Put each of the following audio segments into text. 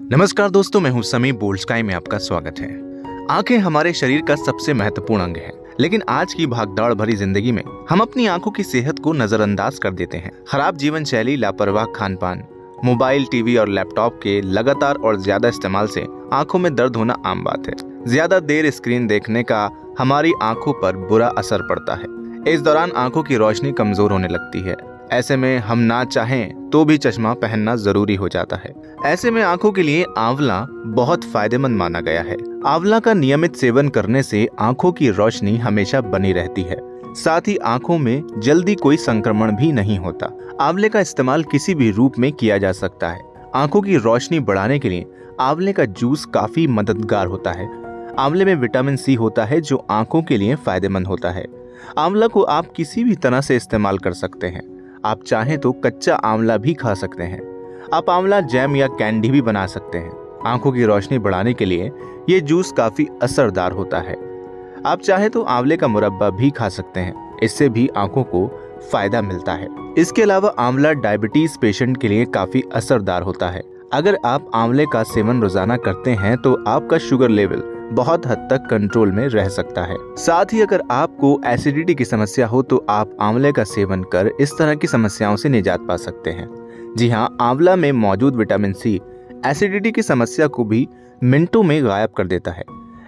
नमस्कार दोस्तों, मैं हूँ समी बोल्डस्काई में आपका स्वागत है। आँखें हमारे शरीर का सबसे महत्वपूर्ण अंग है, लेकिन आज की भागदौड़ भरी ज़िंदगी में हम अपनी आँखों की सेहत को नजरअंदाज कर देते हैं। खराब जीवन शैली लापरवाह खान पान मोबाइल, टीवी और लैपटॉप के लगातार और ज़्यादा इस्तेमाल से आँखों में दर्द होना आम बात है। ज़्यादा देर स्क्रीन देखने का हमारी आँखों पर बुरा असर पड़ता है। इस दौरान आँखों की रोशनी कमज़ोर होने लगती है। ऐसे में हम ना चाहें तो भी चश्मा पहनना ज़रूरी हो जाता है। ऐसे में आँखों के लिए आंवला बहुत फ़ायदेमंद माना गया है। आंवला का नियमित सेवन करने से आँखों की रोशनी हमेशा बनी रहती है। साथ ही आँखों में जल्दी कोई संक्रमण भी नहीं होता। आंवले का इस्तेमाल किसी भी रूप में किया जा सकता है। आँखों की रोशनी बढ़ाने के लिए आंवले का जूस काफ़ी मददगार होता है। आंवले में विटामिन सी होता है जो आँखों के लिए फ़ायदेमंद होता है। आंवला को आप किसी भी तरह से इस्तेमाल कर सकते हैं। आप चाहें तो कच्चा आंवला भी खा सकते हैं। आप आंवला जैम या कैंडी भी बना सकते हैं। आँखों की रोशनी बढ़ाने के लिए ये जूस काफ़ी असरदार होता है। आप चाहे तो आंवले का मुरब्बा भी खा सकते हैं। इससे भी आँखों को फ़ायदा मिलता है। इसके अलावा आंवला डायबिटीज़ पेशेंट के लिए काफ़ी असरदार होता है। अगर आप आंवले का सेवन रोज़ाना करते हैं तो आपका शुगर लेवल बहुत हद तक कंट्रोल में रह सकता है। साथ ही अगर आपको एसिडिटी की समस्या हो तो आप आंवले का सेवन कर इस तरह की समस्याओं से निजात पा सकते हैं। जी हाँ आंवला में मौजूद विटामिन सी एसिडिटी की समस्या को भी मिनटों में गायब कर देता है।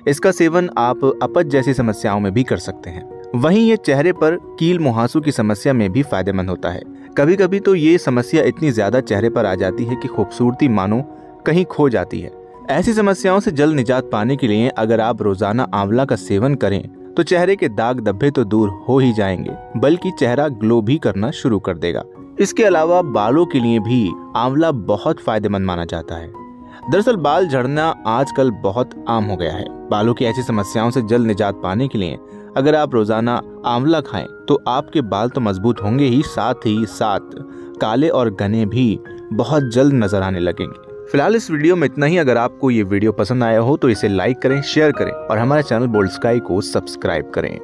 इसका सेवन आप अपच जैसी समस्याओं में भी कर सकते हैं। वहीं ये चेहरे पर कील मुहासू की समस्या में भी फ़ायदेमंद होता है। कभी कभी तो ये समस्या इतनी ज़्यादा चेहरे पर आ जाती है कि खूबसूरती मानो कहीं खो जाती है। ऐसी समस्याओं से जल्द निजात पाने के लिए अगर आप रोज़ाना आंवला का सेवन करें तो चेहरे के दाग धब्बे तो दूर हो ही जाएँगे, बल्कि चेहरा ग्लो भी करना शुरू कर देगा। इसके अलावा बालों के लिए भी आंवला बहुत फ़ायदेमंद माना जाता है। दरअसल बाल झड़ना आजकल बहुत आम हो गया है। बालों की ऐसी समस्याओं से जल्द निजात पाने के लिए अगर आप रोज़ाना आंवला खाएँ तो आपके बाल तो मज़बूत होंगे ही, साथ ही साथ काले और घने भी बहुत जल्द नज़र आने लगेंगे। फ़िलहाल इस वीडियो में इतना ही। अगर आपको ये वीडियो पसंद आया हो तो इसे लाइक करें शेयर करें और हमारे चैनल बोल्ड स्काई को सब्सक्राइब करें।